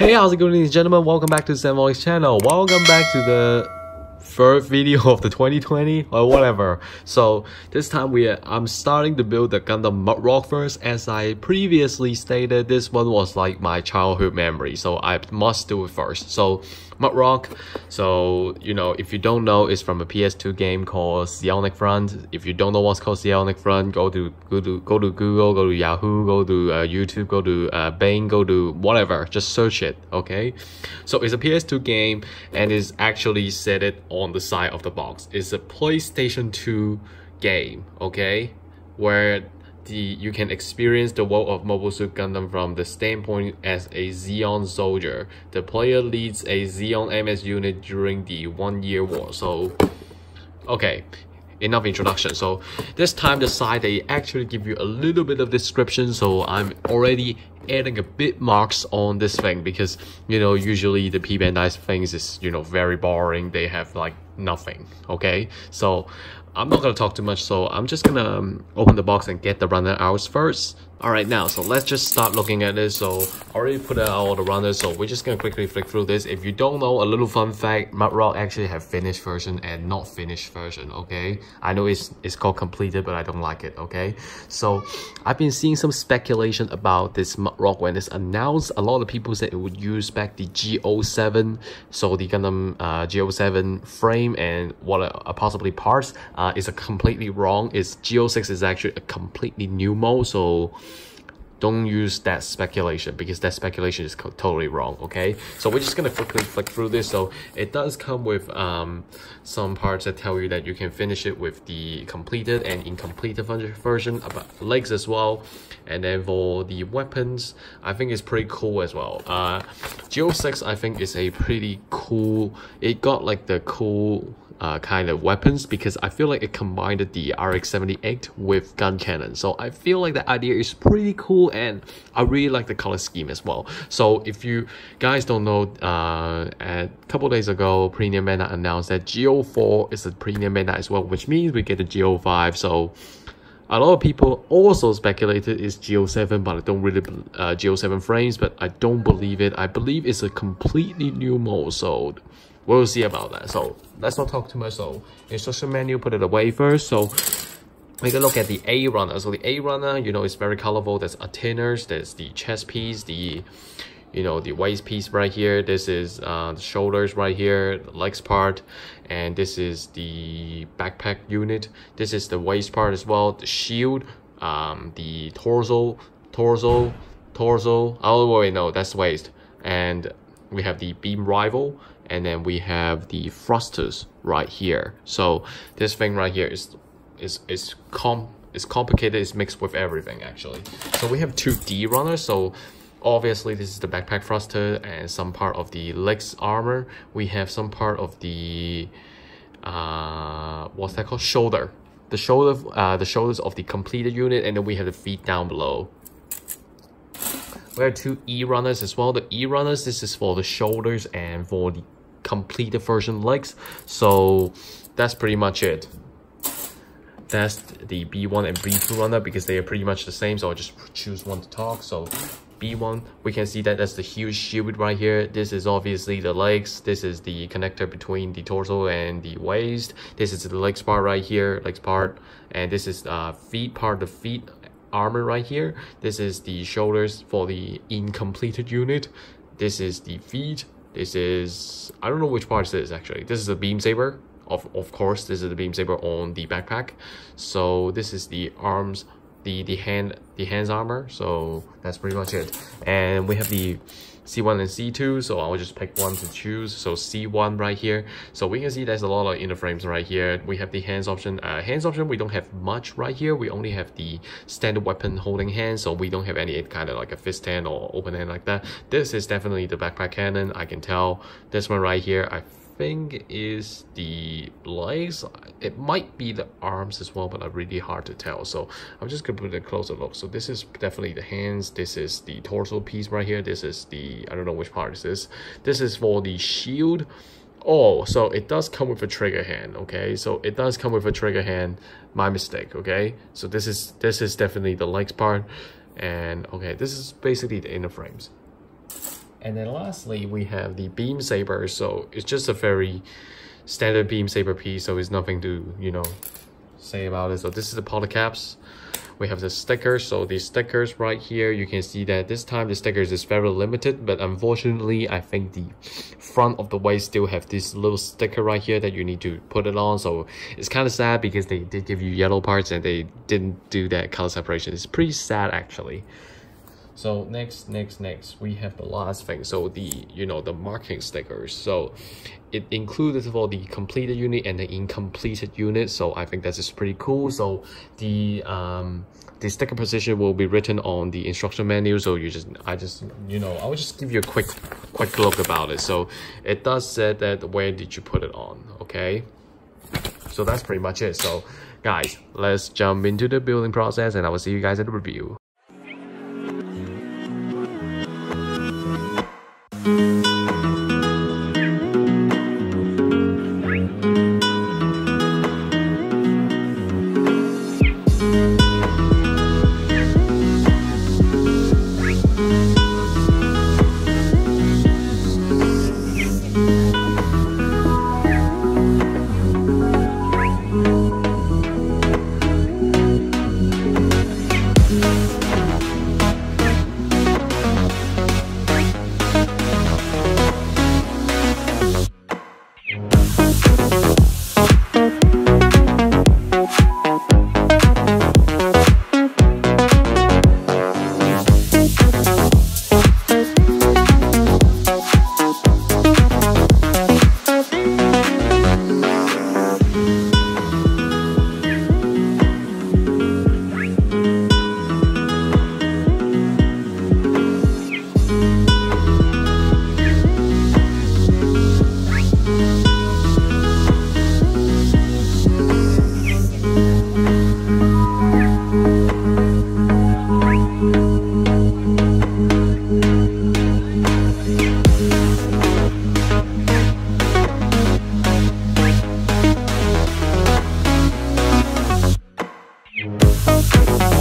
Hey, how's it going ladies and gentlemen? Welcome back to Samvoice channel. Welcome back to the third video of the 2020 or whatever. So this time we are, I'm starting to build the Gundam Mudrock first. As I previously stated, this one was like my childhood memory, so I must do it first. So Mudrock. So, you know, if you don't know, it's from a PS2 game called Zeonic Front. If you don't know what's called Zeonic Front, go to go to go to Google, go to Yahoo, go to uh, YouTube, go to uh, Bing, go to whatever. Just search it, okay? So it's a PS2 game and it's actually set it on the side of the box. It's a PlayStation 2 game, okay? Where the you can experience the world of Mobile Suit Gundam from the standpoint as a Zeon soldier. The player leads a Zeon MS unit during the One Year War. So, okay, enough introduction. So this time the side they actually give you a little bit of description. So I'm already adding a bit marks on this thing because you know usually the P Bandai things is you know very boring. They have like nothing. Okay, so I'm not gonna talk too much, so I'm just gonna um, open the box and get the runner out first. Alright now, so let's just start looking at this. So I already put out all the runners, so we're just gonna quickly flick through this. If you don't know, a little fun fact, Mudrock actually have finished version and not finished version, okay? I know it's, it's called completed, but I don't like it, okay? So I've been seeing some speculation about this Mudrock when it's announced. A lot of people said it would use back the G07, so the Gundam uh, G07 frame and what are possibly parts uh, is a completely wrong. It's G06 is actually a completely new mode, so don't use that speculation because that speculation is totally wrong okay? So we're just gonna quickly flick through this. So it does come with um, some parts that tell you that you can finish it with the completed and incomplete version about legs as well. And then for the weapons i think it's pretty cool as well. Uh G06 i think is a pretty cool it got like the cool uh, kind of weapons because I feel like it combined the RX-78 with Guncannon. So I feel like the idea is pretty cool and I really like the color scheme as well. So if you guys don't know, uh, a couple days ago, Premium Bandai announced that G04 is a Premium Bandai as well, which means we get the G05. So a lot of people also speculated it's G07, but I don't really uh, G07 frames, but I don't believe it. I believe it's a completely new mode, so we'll see about that. So let's not talk too much. So instruction menu, put it away first. So we a look at the A runner. So the A runner, you know, it's very colorful. There's antennas, there's the chest piece, the you know the waist piece right here this is uh, the shoulders right here the legs part and this is the backpack unit this is the waist part as well the shield um, the torso torso torso oh wait no that's waist and we have the beam rifle and then we have the thrusters right here. So this thing right here is is is com it's complicated it's mixed with everything actually. So we have two d runners so obviously this is the backpack thruster and some part of the legs armor. We have some part of the uh what's that called? Shoulder. The shoulder uh the shoulders of the completed unit and then we have the feet down below. We have two e runners as well. The e runners this is for the shoulders and for the completed version legs so that's pretty much it. That's the B1 and B2 runner because they are pretty much the same so I'll just choose one to talk. So B1 we can see that that's the huge shield right here. This is obviously the legs. This is the connector between the torso and the waist. This is the legs part right here legs part. And this is uh feet part the feet armor right here. This is the shoulders for the incompleted unit. This is the feet this is, I don't know which part this is actually. This is a beam saber. Of, of course, this is the beam saber on the backpack. So this is the arms, the, the hand, the hands armor. So that's pretty much it. And we have the C1 and C2, so I'll just pick one to choose. So C1 right here. So we can see there's a lot of inner frames right here. We have the hands option. Uh, hands option, we don't have much right here. We only have the standard weapon holding hand, so we don't have any kind of like a fist hand or open hand like that. This is definitely the backpack cannon. I can tell this one right here. I think is the legs. It might be the arms as well, but I'm really hard to tell. So I'm just gonna put a closer look. So this is definitely the hands. This is the torso piece right here. This is the, I don't know which part this is this. This is for the shield. Oh, so it does come with a trigger hand, okay? So it does come with a trigger hand. My mistake, okay? So this is this is definitely the legs part. And okay, this is basically the inner frames. And then lastly, we have the beam saber. So it's just a very standard beam saber piece. So it's nothing to, you know, say about it. So this is the poly caps we have the stickers so the stickers right here you can see that this time the stickers is very limited but unfortunately i think the front of the waist still have this little sticker right here that you need to put it on so it's kind of sad because they did give you yellow parts and they didn't do that color separation it's pretty sad actually so next next next we have the last thing. So the you know the marking stickers. So it included for the completed unit and the incompleted unit. So i think that is pretty cool. So the um the sticker position will be written on the instruction manual so you just i just you know i'll just give you a quick quick look about it. So it does say that where did you put it on okay? So that's pretty much it. So guys let's jump into the building process and i will see you guys at the review Hey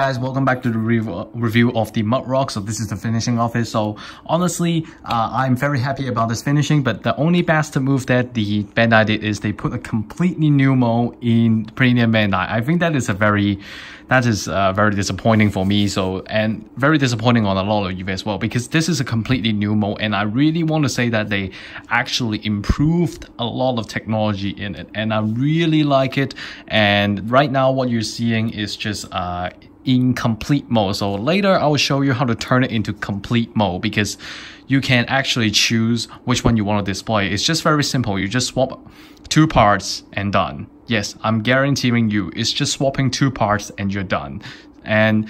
guys, welcome back to the review of the Mudrock. So this is the finishing of it. So honestly, uh, I'm very happy about this finishing, but the only bastard move that the Bandai did is they put a completely new mold in Premium Bandai. I think that is a very, that is uh, very disappointing for me. So, and very disappointing on a lot of you as well, because this is a completely new mold. And I really want to say that they actually improved a lot of technology in it. And I really like it. And right now what you're seeing is just, uh, in complete mode. So later I will show you how to turn it into complete mode because you can actually choose which one you want to display. It's just very simple. You just swap two parts and done. Yes, I'm guaranteeing you, it's just swapping two parts and you're done. And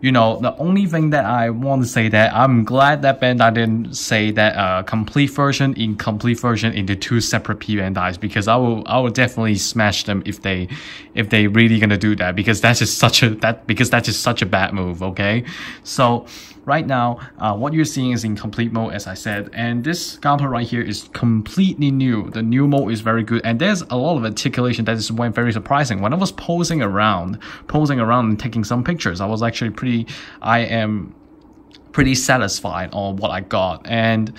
you know, the only thing that I want to say that I'm glad that Bandai didn't say that uh, complete version in complete version into two separate P Bandais because I will I will definitely smash them if they if they really gonna do that because that's just such a that because that's just such a bad move. Okay, so right now, uh, what you're seeing is in complete mode, as I said, and this Gunpla right here is completely new. The new mode is very good, and there's a lot of articulation that is very surprising. When I was posing around, posing around and taking some pictures, I was actually pretty, I am pretty satisfied on what I got, and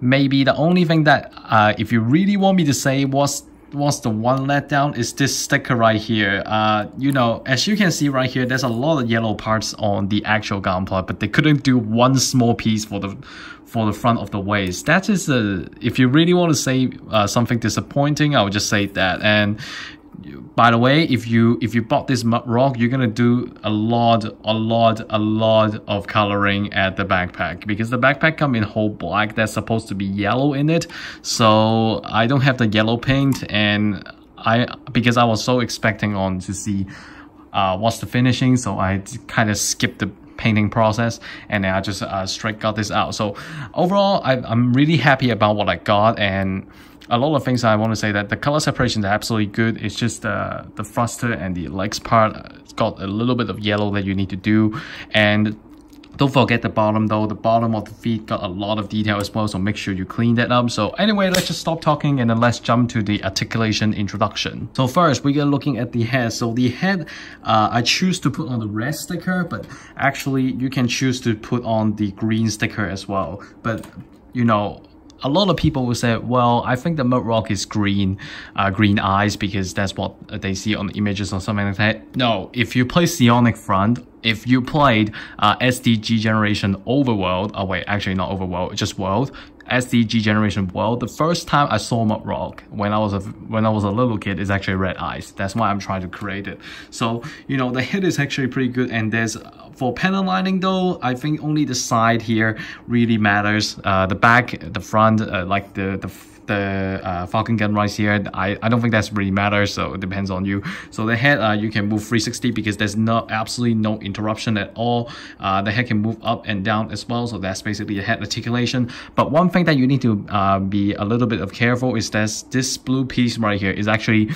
maybe the only thing that, uh, if you really want me to say was what's the one letdown is this sticker right here. Uh, you know, as you can see right here, there's a lot of yellow parts on the actual Gunpla, but they couldn't do one small piece for the for the front of the waist. That is a, if you really want to say uh, something disappointing, I would just say that. And by the way, if you if you bought this rock, you're gonna do a lot, a lot, a lot of coloring at the backpack because the backpack come in whole black. That's supposed to be yellow in it. So I don't have the yellow paint, and I because I was so expecting on to see uh, what's the finishing, so I kind of skipped the painting process and I just uh, straight got this out. So overall, I, I'm really happy about what I got and a lot of things I want to say that the color separation is absolutely good. It's just uh, the thruster and the legs part it's got a little bit of yellow that you need to do. And don't forget the bottom though. The bottom of the feet got a lot of detail as well, so make sure you clean that up. So anyway, let's just stop talking and then let's jump to the articulation introduction. So first, we are looking at the head. So the head, uh, I choose to put on the red sticker, but actually you can choose to put on the green sticker as well. But you know, a lot of people will say, well, I think the Mudrock is green, uh, green eyes because that's what they see on the images or something like that. No, if you play Zeonic Front, if you played uh, SDG Generation Overworld, oh wait, actually not Overworld, just World, SDG Generation World, the first time I saw Mudrock when I was a when I was a little kid is actually Red Eyes. That's why I'm trying to create it. So you know the head is actually pretty good, and there's for panel lining though, I think only the side here really matters. Uh, the back, the front, uh, like the the the uh, Vulcan gun Rise here, I, I don't think that's really matters, so it depends on you. So the head, uh, you can move 360 because there's no absolutely no interruption at all. Uh, the head can move up and down as well, so that's basically the head articulation. But one thing that you need to uh, be a little bit of careful is that this blue piece right here is actually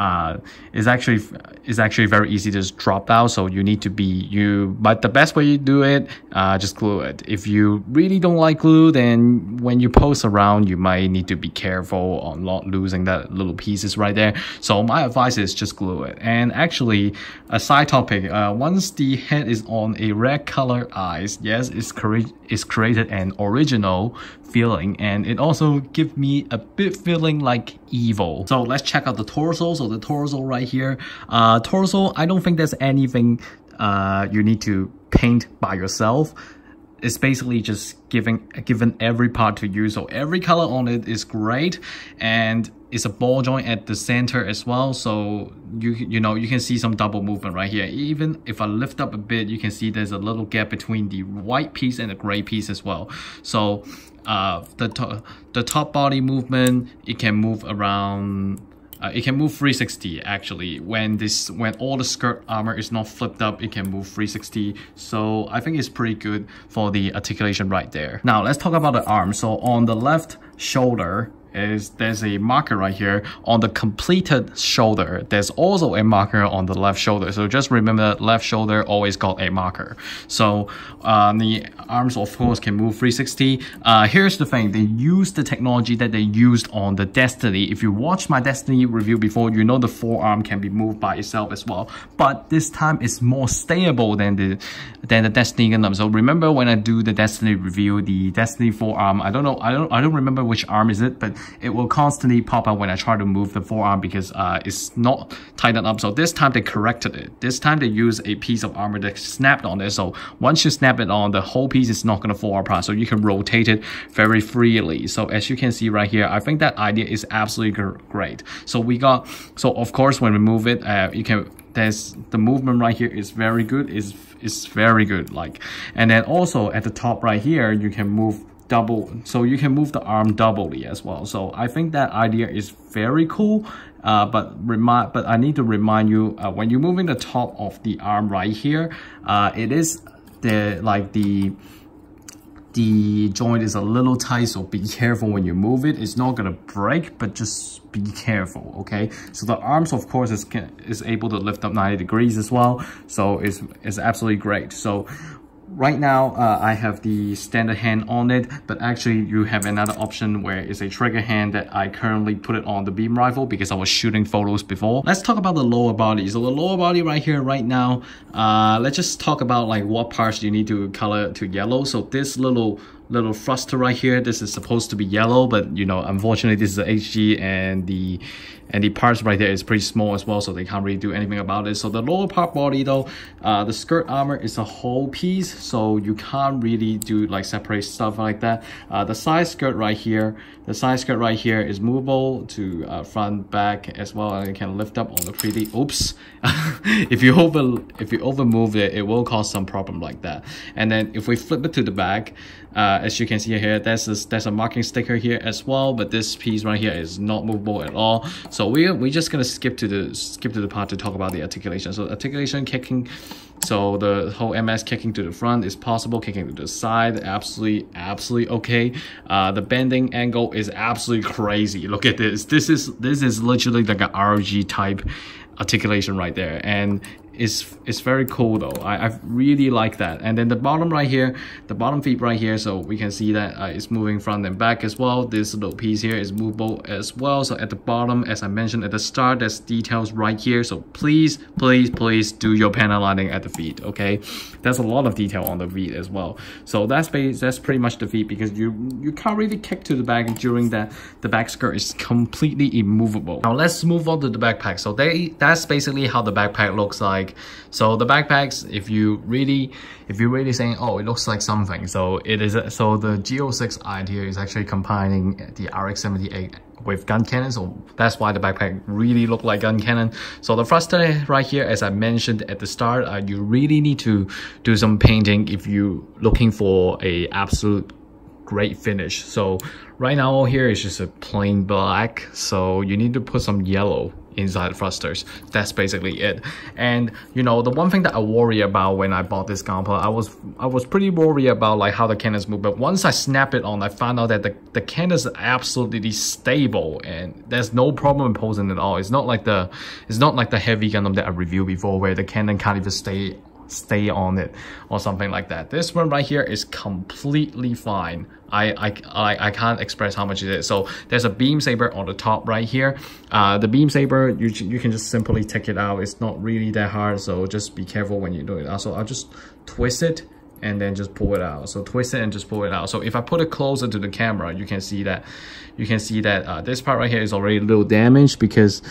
uh, is actually is actually very easy to just drop out. So you need to be you. But the best way you do it, uh, just glue it. If you really don't like glue, then when you post around, you might need to be careful on not losing that little pieces right there. So my advice is just glue it. And actually, a side topic. Uh, once the head is on a red color eyes, yes, it's cre it's created an original feeling and it also give me a bit feeling like evil. So let's check out the torso. So the torso right here, uh, torso, I don't think there's anything uh, you need to paint by yourself. It's basically just giving given every part to you. So every color on it is great and it's a ball joint at the center as well. So you you know you can see some double movement right here. Even if I lift up a bit, you can see there's a little gap between the white piece and the gray piece as well. So uh, the, to the top body movement, it can move around uh, it can move 360 actually when this when all the skirt armor is not flipped up it can move 360 so I think it's pretty good for the articulation right there now let's talk about the arm so on the left shoulder is there's a marker right here on the completed shoulder. There's also a marker on the left shoulder. So just remember left shoulder always got a marker. So uh, the arms of course can move 360. Uh, here's the thing, they use the technology that they used on the Destiny. If you watch my Destiny review before, you know the forearm can be moved by itself as well. But this time it's more stable than the than the Destiny Gundam. So remember when I do the Destiny review, the Destiny forearm, I don't know, I don't I don't remember which arm is it, but it will constantly pop up when I try to move the forearm because uh, it's not tightened up. So this time they corrected it. This time they use a piece of armor that snapped on it. So once you snap it on, the whole piece is not going to fall apart. So you can rotate it very freely. So as you can see right here, I think that idea is absolutely great. So we got, so of course when we move it, uh, you can there's the movement right here is very good is is very good like and then also at the top right here you can move double. So you can move the arm doubly as well. So i think that idea is very cool. Uh, but remind but i need to remind you uh, when you're moving the top of the arm right here uh, it is the like the the joint is a little tight so be careful when you move it. It's not gonna break but just be careful okay? So the arms of course is is able to lift up 90 degrees as well. So it's it's absolutely great. So right now uh, I have the standard hand on it but actually you have another option where it's a trigger hand that I currently put it on the beam rifle because I was shooting photos before. Let's talk about the lower body. So the lower body right here right now uh, let's just talk about like what parts you need to color to yellow. So this little little thruster right here. This is supposed to be yellow, but you know, unfortunately, this is a HG and the and the parts right there is pretty small as well, so they can't really do anything about it. So the lower part body though, uh, the skirt armor is a whole piece, so you can't really do like separate stuff like that. Uh, the side skirt right here, the side skirt right here is movable to uh, front, back as well, and it can lift up on the pretty. Oops, if you over if you over move it, it will cause some problem like that. And then if we flip it to the back, uh, as you can see here, there's a, there's a marking sticker here as well, but this piece right here is not movable at all. So we we're just gonna skip to the skip to the part to talk about the articulation. So articulation kicking, so the whole MS kicking to the front is possible, kicking to the side, absolutely absolutely okay. Uh, the bending angle is absolutely crazy. Look at this. This is this is literally like an RG type articulation right there and is is very cool though. I, I really like that. And then the bottom right here, the bottom feet right here, so we can see that uh, it's moving front and back as well. This little piece here is movable as well. So at the bottom, as I mentioned at the start, there's details right here. So please, please, please do your panel lining at the feet, okay? There's a lot of detail on the feet as well. So that's base, that's pretty much the feet because you you can't really kick to the back during that the back skirt is completely immovable. Now let's move on to the backpack. So they that's basically how the backpack looks like like so the backpacks if you really if you're really saying oh it looks like something so it is so the G06 idea is actually combining the RX78 with Guncannon so that's why the backpack really look like Guncannon. So the thruster right here as i mentioned at the start uh, you really need to do some painting if you looking for a absolute great finish. So right now here is just a plain black so you need to put some yellow inside thrusters. That's basically it. And you know, the one thing that I worry about when I bought this Gunpla, I was I was pretty worried about like how the cannons move. But once I snap it on, I found out that the, the cannon is absolutely stable and there's no problem posing at all. It's not like the it's not like the heavy Gundam that I reviewed before where the cannon can't even stay stay on it or something like that. This one right here is completely fine. I, I, I, can't express how much it is. So there's a beam saber on the top right here. Uh, the beam saber, you, you can just simply take it out. It's not really that hard. So just be careful when you do it. So I'll just twist it and then just pull it out. So twist it and just pull it out. So if I put it closer to the camera, you can see that you can see that uh, this part right here is already a little damaged because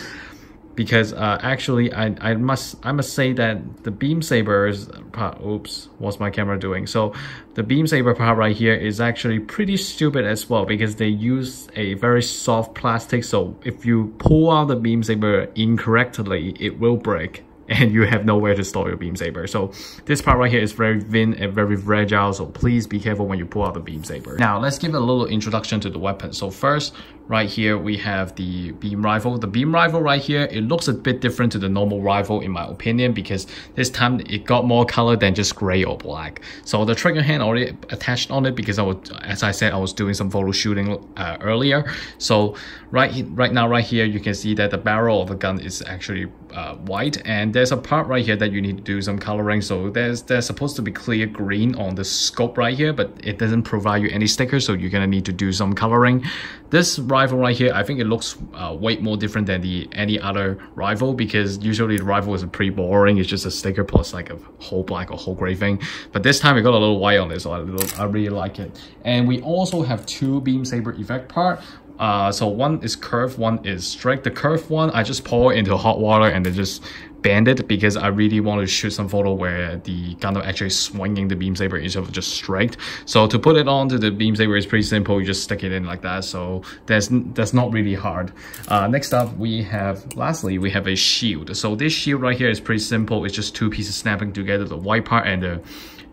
because uh, actually I, I must I must say that the beam sabers part, oops what's my camera doing. So the beam saber part right here is actually pretty stupid as well because they use a very soft plastic. So if you pull out the beam saber incorrectly it will break and you have nowhere to store your beam saber. So this part right here is very thin and very fragile, so please be careful when you pull out the beam saber. Now let's give a little introduction to the weapon. So first, right here we have the beam rifle. The beam rifle right here, it looks a bit different to the normal rifle in my opinion because this time it got more color than just gray or black. So the trigger hand already attached on it because I was, as I said, I was doing some photo shooting uh, earlier. So right, right now, right here, you can see that the barrel of the gun is actually uh, white and there's a part right here that you need to do some coloring so there's there's supposed to be clear green on the scope right here but it doesn't provide you any stickers so you're gonna need to do some coloring. This rifle right here I think it looks uh, way more different than the any other rifle because usually the rifle is pretty boring. It's just a sticker plus like a whole black or whole gray thing. But this time we got a little white on it so I, I really like it. And we also have two beam saber effect part uh, so one is curved, one is straight. The curved one, I just pour into hot water and then just bend it because I really want to shoot some photo where the Gundam actually swinging the beam saber instead of just straight. So to put it onto the beam saber is pretty simple. You just stick it in like that. So that's that's not really hard. Uh, next up, we have lastly we have a shield. So this shield right here is pretty simple. It's just two pieces snapping together, the white part and the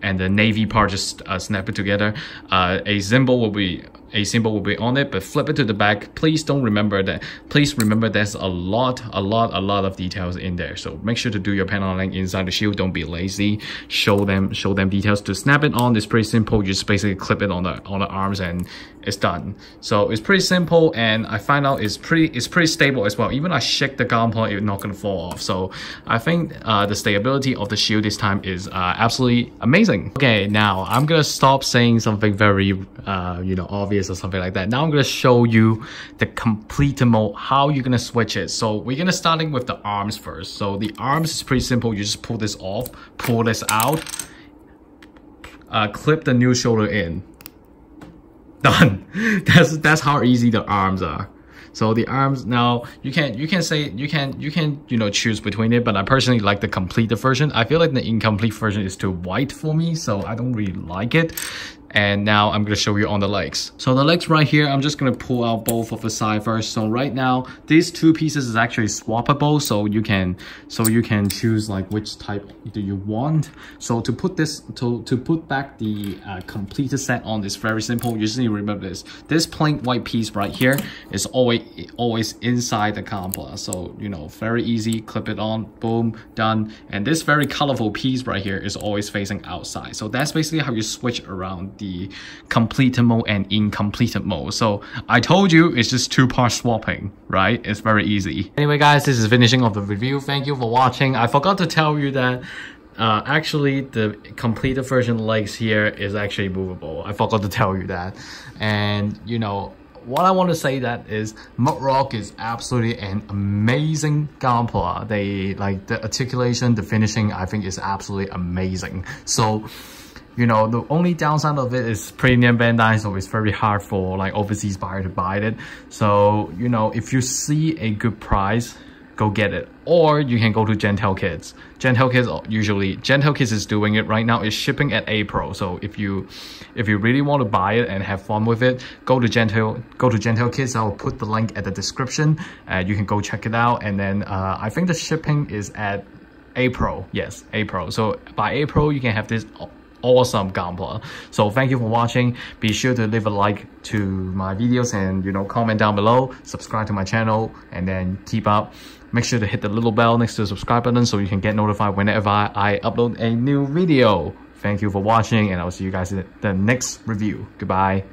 and the navy part just uh, snap it together. Uh, a symbol will be a symbol will be on it, but flip it to the back. Please don't remember that. Please remember there's a lot, a lot, a lot of details in there. So make sure to do your paneling inside the shield. Don't be lazy. Show them, show them details. To snap it on, it's pretty simple. You just basically clip it on the on the arms and it's done. So it's pretty simple, and I find out it's pretty it's pretty stable as well. Even I shake the gunpla, it's not gonna fall off. So I think uh, the stability of the shield this time is uh, absolutely amazing. Okay, now I'm gonna stop saying something very uh, you know obvious or something like that. Now I'm to show you the complete mode, how you're to switch it. So we're to starting with the arms first. So the arms is pretty simple. You just pull this off, pull this out, uh, clip the new shoulder in. done. that's that's how easy the arms are. So the arms now you can you can say you can you can you know choose between it, but I personally like the completed version. I feel like the incomplete version is too white for me, so I don't really like it and now I'm gonna show you on the legs. So the legs right here, I'm just gonna pull out both of the side first. So right now, these two pieces is actually swappable, so you can so you can choose like which type do you want. So to put this to to put back the uh, completed set on is very simple. You just need to remember this. This plain white piece right here is always always inside the Gunpla. So you know very easy. Clip it on, boom, done. And this very colorful piece right here is always facing outside. So that's basically how you switch around the completed mode and incompleted mode. So I told you it's just two part swapping, right? It's very easy. Anyway guys, this is finishing of the review. Thank you for watching. I forgot to tell you that uh, actually the completed version legs here is actually movable. I forgot to tell you that. And you know, what I want to say that is Mudrock is absolutely an amazing Gunpla. They like the articulation, the finishing, I think is absolutely amazing. So you know, the only downside of it is premium Bandai, so it's very hard for like overseas buyer to buy it. So, you know, if you see a good price, go get it. Or you can go to GenteiKits. Gentle Kids usually, GenteiKits is doing it right now. It's shipping at April. So if you if you really want to buy it and have fun with it, go to Gentei go to GenteiKits. I'll put the link at the description. Uh, you can go check it out. And then uh, I think the shipping is at April. Yes, April. So by April, you can have this awesome Gunpla. So thank you for watching. Be sure to leave a like to my videos and you know comment down below. Subscribe to my channel and then keep up. Make sure to hit the little bell next to the subscribe button so you can get notified whenever I upload a new video. Thank you for watching and I'll see you guys in the next review. Goodbye.